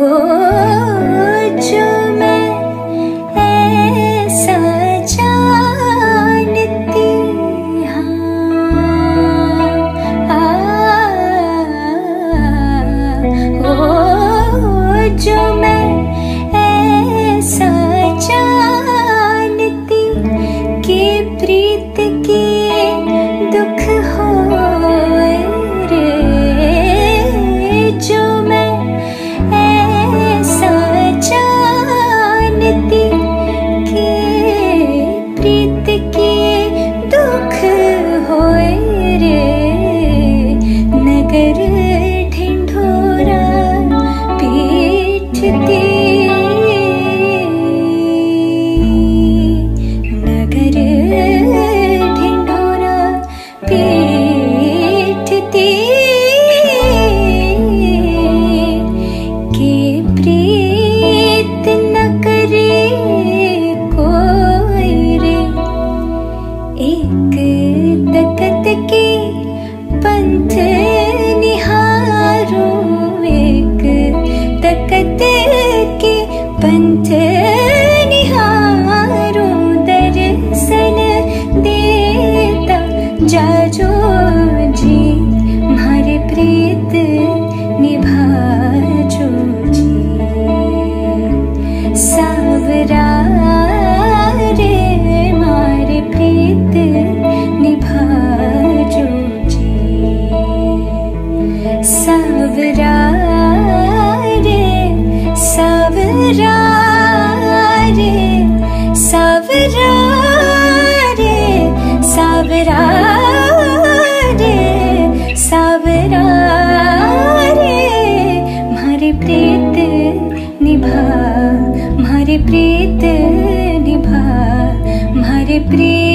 Oh. querer. निहारो देता जो सावरा रे सावरा रे मारे प्रीत निभा मारे प्रीत निभा मारे प्रीत